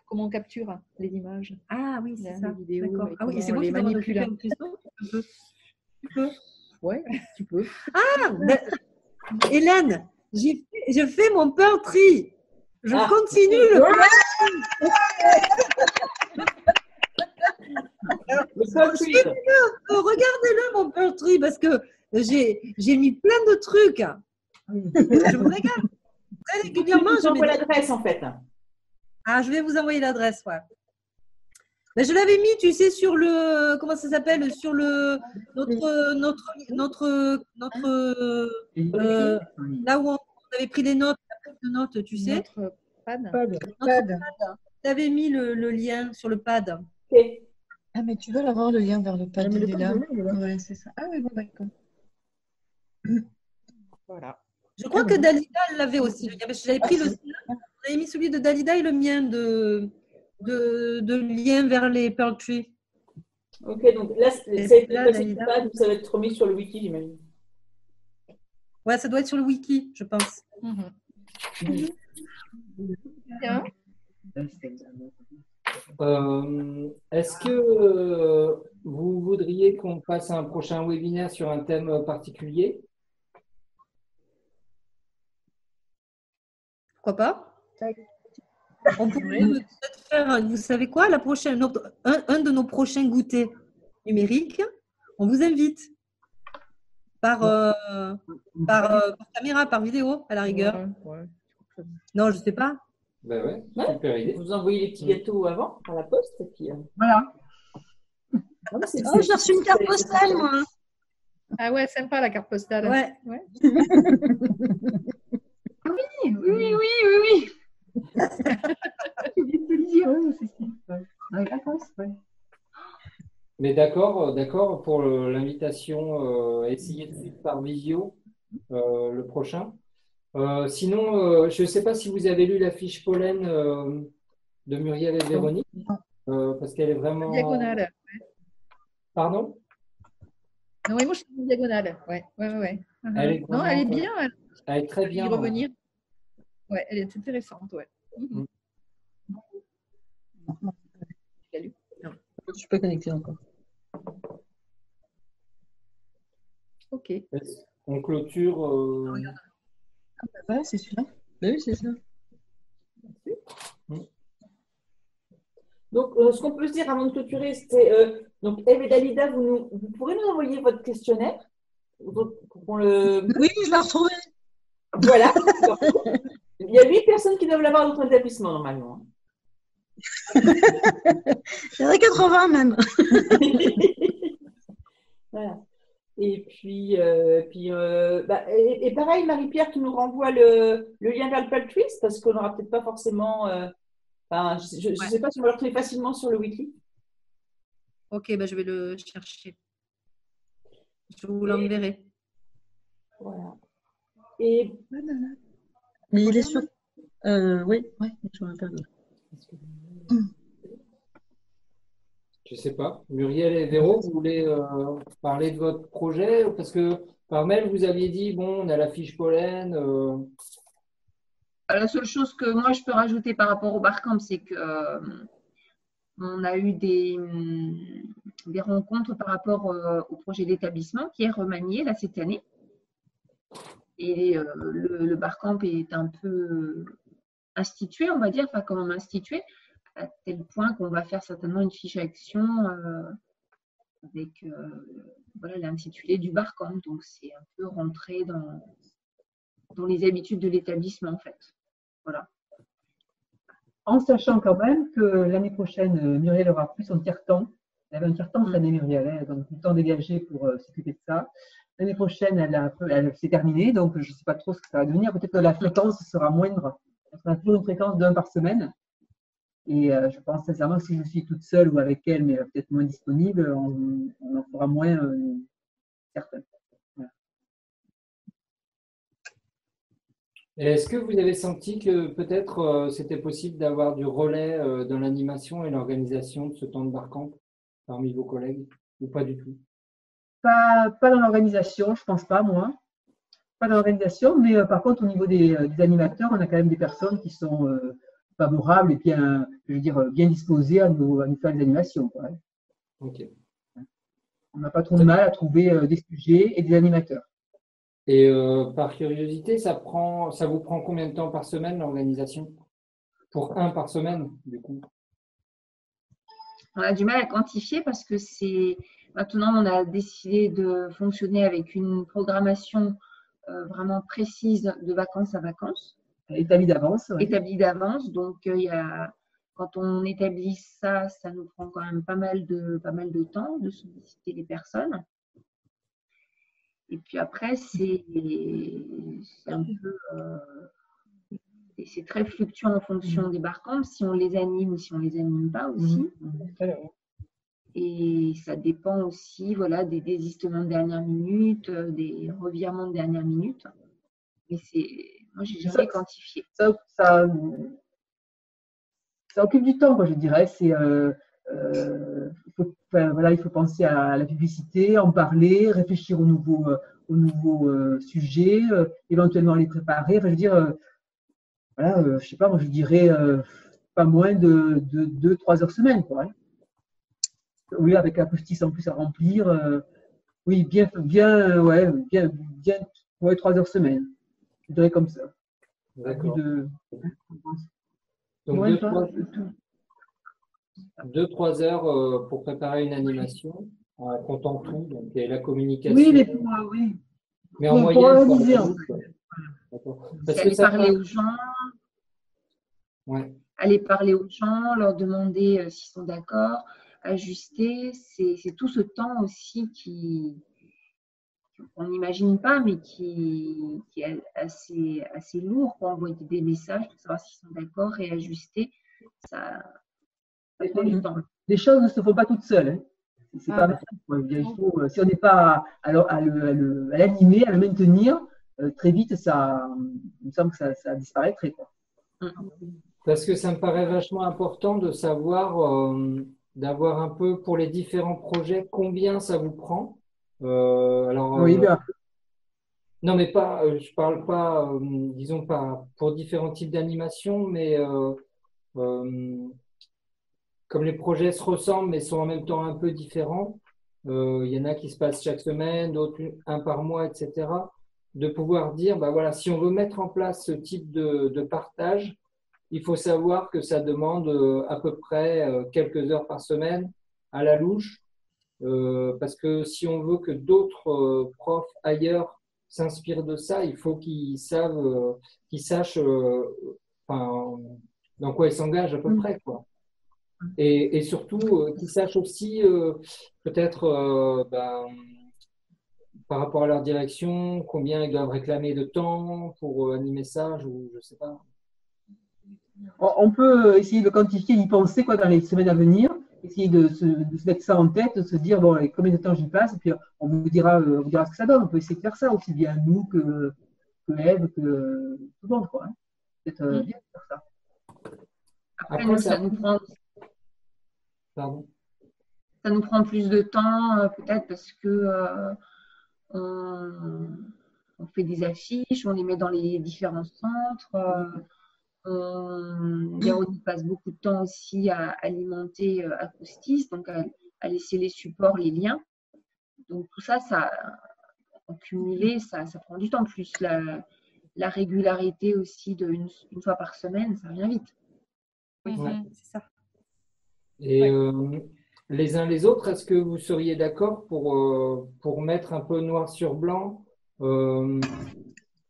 Comment, on capture les images. Ah oui, c'est Les ça. vidéos, D'accord. Ah oui, c'est moi les qui manipule. occuper en plus, non Tu peux. Tu peux. Ouais, tu peux. Ah, ben, Hélène, j'ai fait, je fais mon poetry. Je Ah. continue le *laughs* Regardez-le, mon poetry, parce que j'ai j'ai mis plein de trucs. Je me régale. Très régulièrement, Je vous mets envoie des- l'adresse en fait. Ah, je vais vous envoyer l'adresse, ouais. Ben, je l'avais mis, tu sais, sur le comment ça s'appelle, sur le notre notre notre notre euh, là où on avait pris les notes, la prise de notes, tu sais. Notre pad. Notre pad. Tu avais mis le, le lien sur le pad. Ok. Ah, mais tu veux l'avoir le lien vers le pad, Ah, est là. Ouais, c'est ça. Ah oui, bon, d'accord. Voilà. Je crois que Dalida l'avait aussi. J'avais pris le sien, j'avais mis celui de Dalida et le mien de de, de lien vers les Pearl Tree. Ok, donc là, c'est pad, ça va être remis sur le wiki, j'imagine. Ouais, ça doit être sur le wiki, je pense. Mhm. Bien. Euh, Est-ce que euh, vous voudriez qu'on fasse un prochain webinaire sur un thème particulier? Pourquoi pas? On pourrait peut-être faire, vous savez quoi, la prochaine, un, un de nos prochains goûters numériques, on vous invite par, euh, par, euh, par caméra, par vidéo, à la rigueur. Ouais, ouais. Non, je sais pas. Ben ouais, Ouais. super idée. Vous envoyez les petits gâteaux avant, par la poste, et puis. euh, Voilà. ah, c'est- Oh, j'ai reçu une carte postale, moi. Ah ouais, sympa la carte postale. Ouais. *laughs* Oui, oui, oui, oui, oui. Tu viens de le dire, oui, c'est ça. Ouais. Dans les vacances, ouais. Mais d'accord, euh, d'accord pour l'invitation, euh, essayer de suivre par visio euh, le prochain? Euh, sinon, euh, je ne sais pas si vous avez lu la fiche pollen euh, de Muriel et Véronique, euh, parce qu'elle est vraiment. Diagonale. Pardon? Non, oui, moi je suis en diagonale. Ouais, ouais, ouais. ouais. Mhm. Elle est non, elle est bien. Elle Elle est très peut y bien. revenir. Ouais, elle est intéressante. Ouais. Mhm. L'as lu Je suis pas connectée encore. Ok. On clôture. Ouais, c'est celui-là. Bah oui, c'est ça. Donc, euh, ce qu'on peut se dire avant de clôturer, c'est euh, donc Eve et Dalida, vous, nous, vous pourrez nous envoyer votre questionnaire? Pour le. Oui, je l'ai retrouvé. Voilà. Il y a huit personnes qui doivent l'avoir dans notre établissement normalement. *laughs* Il y en a 80 même. *laughs* Et puis, euh, puis euh, bah, et, et pareil, Marie-Pierre qui nous renvoie le, le lien vers le Paltwist parce qu'on n'aura peut-être pas forcément. euh, enfin, je ne Ouais. sais pas si on va le retrouver facilement sur le wiki. Ok, ben, je vais le chercher. Je vous l'enverrai. Voilà. Et Mais il est sur. Euh, oui, oui, je me rappelle. Je sais pas. Muriel et Véro, vous voulez euh, parler de votre projet? Parce que par mail, vous aviez dit, bon, on a la fiche pollen. euh, La seule chose que moi je peux rajouter par rapport au Barcamp, c'est que euh, a eu des, hum, des rencontres par rapport euh, au projet d'établissement qui est remanié là cette année. Et euh, le, le Barcamp est un peu institué, on va dire, enfin quand même institué, à tel point qu'on va faire certainement une fiche action euh, avec euh, voilà, l'intitulé du Barcamp. Donc c'est un peu rentré dans, dans les habitudes de l'établissement en fait. Voilà. En sachant quand même que l'année prochaine, euh, Muriel aura plus son tiers-temps. Elle avait un tiers-temps cette année, Muriel, hein, donc du temps dégagé pour s'occuper de ça. L'année prochaine, elle, a elle s'est terminée, donc je ne sais pas trop ce que ça va devenir. Peut-être que la fréquence sera moindre. On sera toujours une fréquence d'un par semaine. Et euh, je pense sincèrement que si je suis toute seule ou avec elle, mais peut-être moins disponible, on, on en fera moins euh. Voilà. Est-ce que vous avez senti que peut-être euh, c'était possible d'avoir du relais euh, dans l'animation et l'organisation de ce temps de barcamp parmi vos collègues ou pas du tout? Pas, pas dans l'organisation, je pense pas, moi. Pas dans l'organisation, mais euh, par contre, au niveau des, des, animateurs, on a quand même des personnes qui sont favorables et bien, je veux dire, bien disposées à nous, à nous faire des animations. Quoi. On n'a pas trop de mal à trouver des sujets et des animateurs. Et euh, par curiosité, ça, prend, ça vous prend combien de temps par semaine l'organisation? Pour un par semaine, du coup? On a du mal à quantifier parce que c'est maintenant on a décidé de fonctionner avec une programmation euh, vraiment précise de vacances à vacances. Établie d'avance. Établie d'avance. Donc euh, il y a quand on établit ça, ça nous prend quand même pas mal de, pas mal de temps de solliciter les personnes. Et puis après, c'est un peu. Euh, c'est très fluctuant en fonction des barcamps, si on les anime ou si on les anime pas aussi. Et ça dépend aussi voilà, des désistements de dernière minute, euh, des revirements de dernière minute. Mais c'est. Moi, j'ai jamais quantifié. Ça, ça, ça, occupe du temps, quoi, je dirais. C'est. Euh, euh, il, faut, voilà, il faut penser à la publicité, en parler, réfléchir aux nouveaux, euh, aux nouveaux sujets, éventuellement les préparer. Enfin, je veux dire, voilà, je sais pas, moi je dirais pas moins de 2-3 heures semaine. Quoi, hein. Oui, avec un post en plus à remplir. oui, bien, bien, ouais, bien, bien, ouais, 3 heures semaine. Je dirais comme ça. D'accord. De... Donc, ouais, deux, trois, 2-3 heures euh, pour préparer une animation en comptant tout, donc et la communication. Oui, mais pour, oui. Mais en moyenne, Parce que ça parler aux gens. Ouais. Aller parler aux gens, leur demander euh, s'ils sont d'accord, ajuster. C'est tout ce temps aussi qui on n'imagine pas, mais qui, qui, est assez, assez lourd pour envoyer des messages pour savoir s'ils sont d'accord et ajuster. Ça, les choses ne se font pas toutes seules. Hein. C'est pas ah. Il faut, euh, si on n'est pas à, l'animer, à, le maintenir, euh, très vite, ça, il me semble que ça, ça disparaîtrait. Quoi. Mm. Parce que ça me paraît vachement important de savoir, euh, d'avoir un peu pour les différents projets, combien ça vous prend. Alors, oui, bien. Non, mais pas, je parle pas, disons pas pour différents types d'animation, mais comme les projets se ressemblent mais sont en même temps un peu différents, euh, il y en a qui se passent chaque semaine, d'autres un par mois, etc. De pouvoir dire, bah voilà, si on veut mettre en place ce type de, partage, il faut savoir que ça demande euh, à peu près euh, quelques heures par semaine à la louche, parce que si on veut que d'autres profs ailleurs s'inspirent de ça, il faut qu'ils savent, qu'ils sachent dans quoi ils s'engagent à peu mm. près, quoi. Et, surtout euh, qu'ils sachent aussi euh, peut-être euh, ben, par rapport à leur direction combien ils doivent réclamer de temps pour animer ça, je ne sais pas. On peut essayer de quantifier, d'y penser quoi, dans les semaines à venir, essayer de se, mettre ça en tête, de se dire bon, combien de temps j'y passe, et puis on vous, dira, on vous dira ce que ça donne. On peut essayer de faire ça aussi bien nous que, que Eve, que tout le monde. Quoi, hein. C'est bien de faire ça. Après, ça, nous prend ça nous prend plus de temps, euh, peut-être parce que euh, on, fait des affiches, on les met dans les différents centres. Euh, on, passe beaucoup de temps aussi à alimenter Acoustis, donc à, laisser les supports, les liens. Donc tout ça, ça en cumulé, ça, ça prend du temps. Plus la, régularité aussi de une, fois par semaine, ça vient vite. Oui, c'est ça. Et euh, les uns les autres, est-ce que vous seriez d'accord pour, euh, pour mettre un peu noir sur blanc, euh,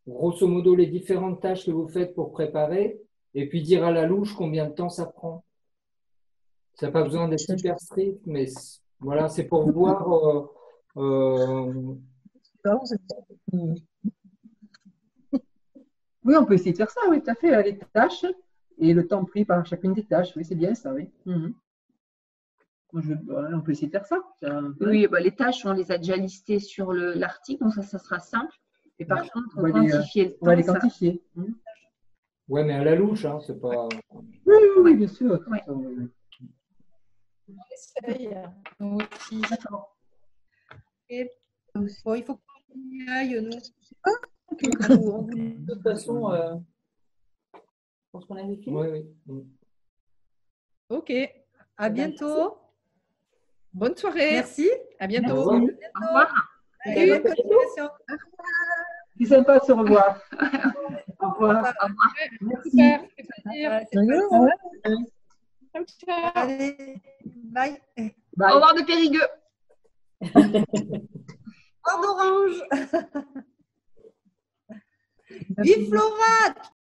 grosso modo, les différentes tâches que vous faites pour préparer, et puis dire à la louche combien de temps ça prend Ça n'a pas besoin d'être hyper strict, mais voilà, c'est pour voir. *laughs* Oui, on peut essayer de faire ça, oui, tout à fait, les tâches et le temps pris par chacune des tâches. Oui, c'est bien ça, oui. Mhm on peut essayer de faire ça. Oui, bah, les tâches, on les a déjà listées sur l'article, donc ça, ça sera simple. Et par contre, On va les, euh, quantifier le On va les ça- quantifier. Mmh. Ouais, mais à la louche, hein, c'est pas. Oui, oui, oui, bien sûr. Ouais. On essaye, nous aussi. Et, bon, il faut qu'on y aille, nous. On vous- De toute façon, euh, je pense qu'on avait fini. Oui, oui. Mm. Ok, à bientôt. Bonne soirée. Merci. À Au bientôt. revoir. Au revoir. Salut, continuation. C'est sympa de se revoir. *laughs* Au revoir. Plaisir. Allez, bye. Bye. Au revoir de Périgueux. *laughs* D'orange. *laughs* Vive Flora